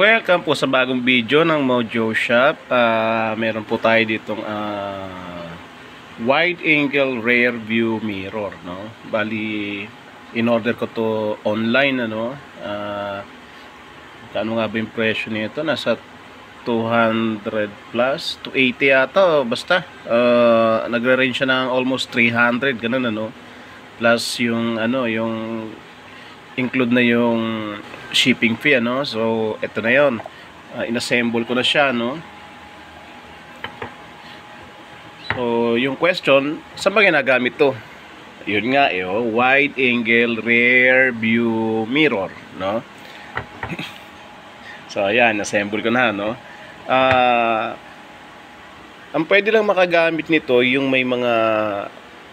Welcome po sa bagong video ng Mojo Shop. Ah, meron po tayo ditong ah, wide angle rear view mirror, no? Bali in order ko to online ano. Ah, kano nga ba yung presyo nito? Nasa 200 plus, 280 yata, o basta. Uh, nagre-range siya ng almost 300, ganun ano. Plus yung ano, yung include na yung shipping fee ano? So ito na yon uh, inassemble ko na siya no? So yung question saan ba ginagamit to? Yun nga eh oh, wide angle rear view mirror no? So ayan assemble ko na no? Uh, ang pwede lang makagamit nito yung may mga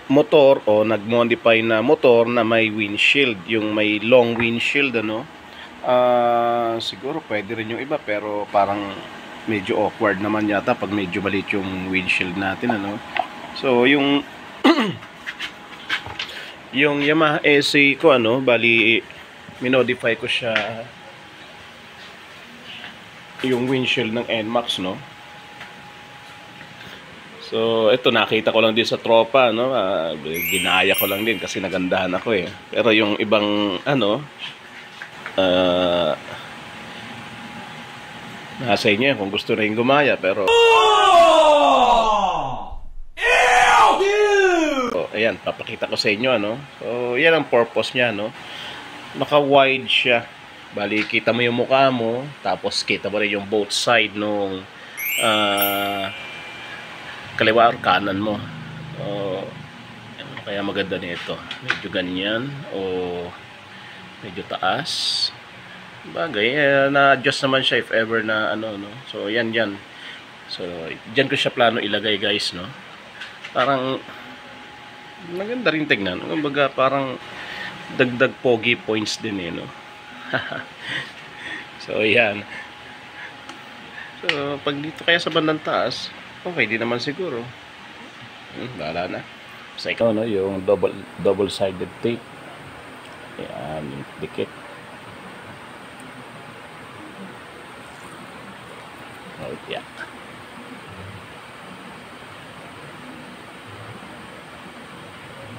motor o nag-modify na motor na may windshield yung may long windshield ano uh, siguro pwede rin yung iba pero parang medyo awkward naman yata pag medyo maliit yung windshield natin ano so yung yung Yamaha SC ko ano bali minodify ko siya yung windshield ng NMAX no So, ito nakita ko lang din sa tropa, no? Uh, ginaya ko lang din kasi nagandahan ako eh. Pero yung ibang ano, uh, nasa inyo kung gusto rin gumaya pero So, ayan, papakita ko sa inyo ano. So, yan ang purpose niya no. Naka-wide siya. Bali, kita mo yung mukha mo, tapos kita mo rin yung both side nung uh, kaliwa or kanan mo. Uh, kaya maganda nito. Medyo ganyan o medyo taas. Bagay eh, na-adjust naman siya if ever na ano no? So yan yan. So diyan ko siya plano ilagay guys no? Parang maganda rin tignan. Kumbaga parang dagdag pogi points din eh no? So yan. So pag dito kaya sa bandang taas okay di naman siguro. Hmm, wala na. Sa ikaw no yung double double sided tape Ayan, yung dikit. Right, yeah.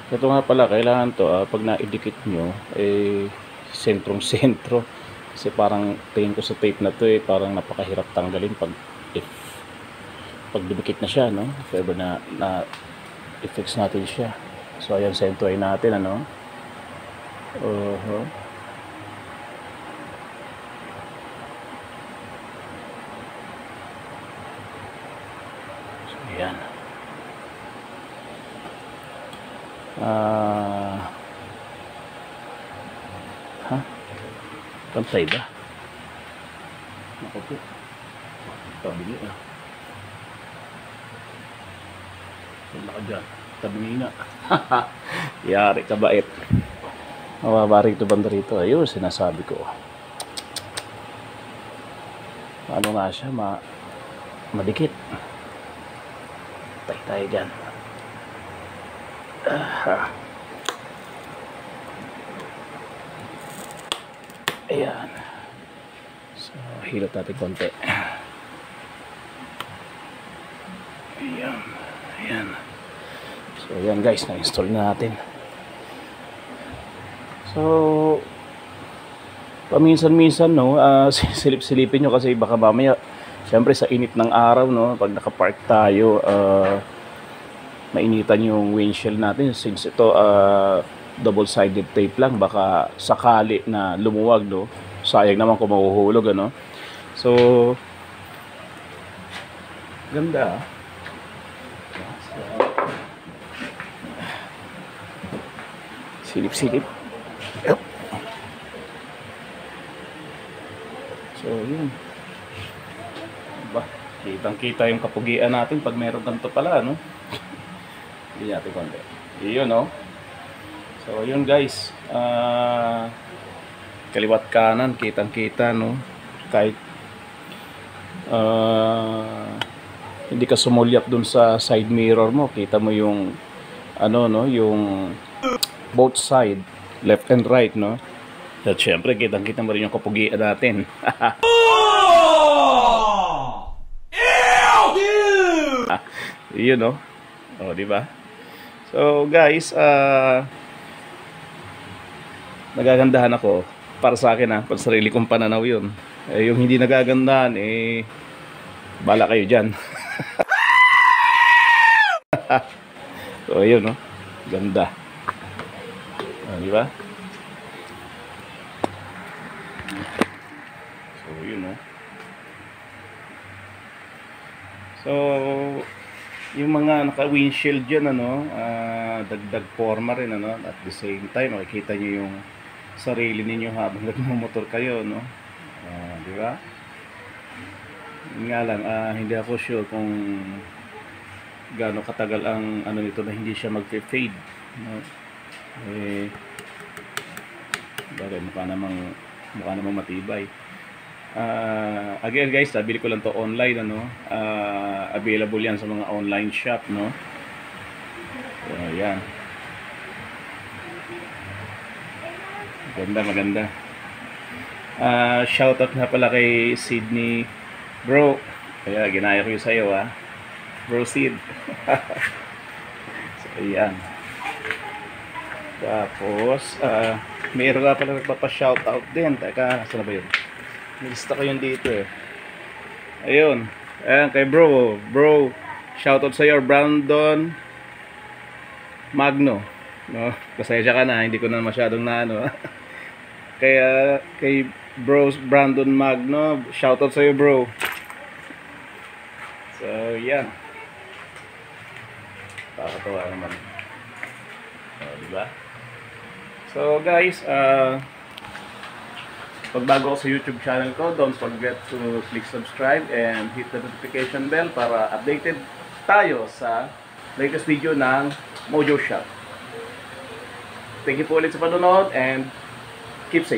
Ito nga pala, kailangan to, ah, pag naidikit nyo, eh, sentrong-sentro. Kasi parang tingin ko sa tape na to, eh, parang napakahirap tanggalin pag, if, pag dumikit na siya, no? If ever na, na, i-fix natin siya. So, ayan, sentroin natin, ano? Uh -huh. So, yan. Ah. ha? Pantay ba? Ako po. Niya. Wala ka dyan. Tabi nga. Yari ka bait. Mababari ito banda rito. Ayun, sinasabi ko. Ano nga siya, ma madikit. Tay tayo dyan. Ah. Ayan. So, hilot natin konti. Ayan. Ayan. So, ayan guys, na-install na natin. So, paminsan-minsan, no, uh, silip-silipin nyo kasi baka mamaya, syempre sa init ng araw, no, pag nakapark tayo, uh, mainitan yung windshield natin. Since ito uh, double-sided tape lang, baka sakali na lumuwag, no, sayang naman kung mahuhulog, ano. So, ganda, silip-silip So, yun. Ba, kitang-kita yung kapugian natin pag meron ganito pala, no? Hindi natin konti. Yun, no? So, yun guys. Uh, kaliwat kanan, kitang-kita, no? Kahit uh, hindi ka sumulyap dun sa side mirror mo, kita mo yung ano, no? Yung both side left and right, no? At syempre, kitang-kita mo rin yung kapugian natin. oh! Ew! Ah, you know. Oh, di ba? So, guys, uh, nagagandahan ako. Para sa akin, ah, ha, para sarili kong pananaw yun. Eh, yung hindi nagagandahan, eh, bala kayo dyan. so, yun, no? Ganda. Oh, di ba? So, yun, no? So, yung mga naka-windshield dyan, ano, ah, dagdag forma rin, ano, at the same time, makikita nyo yung sarili ninyo habang nagmumotor kayo, no? Ah, di ba? Nga lang, ah, hindi ako sure kung gaano katagal ang ano nito na hindi siya mag-fade, no? Eh, bagay, mukha namang, mukha namang matibay. Ah, again guys, nabili ko lang to online ano. Ah, available 'yan sa mga online shop, no. So, ayan. Maganda, maganda. Ah, shoutout nga pala kay Sydney Bro. Kaya ginaya ko 'yung sa'yo, ah. Bro Sid. so, ayan. Tapos, ah, mayroon nga pala nagpapa-shoutout din. Teka, saan ba yun? Nilista ko yun dito eh. Ayun. Ayan, kay bro. Bro, shoutout sa iyo, Brandon Magno. No? Pasensya ka na, hindi ko na masyadong na ano. Kaya, kay bro Brandon Magno, shoutout sa iyo, bro. So, yan. Nakakatawa naman. Oh, di ba? So, guys, uh, pag bago ako sa YouTube channel ko, don't forget to click subscribe and hit the notification bell para updated tayo sa latest video ng Mojo Shop. Thank you po ulit sa panonood and keep safe.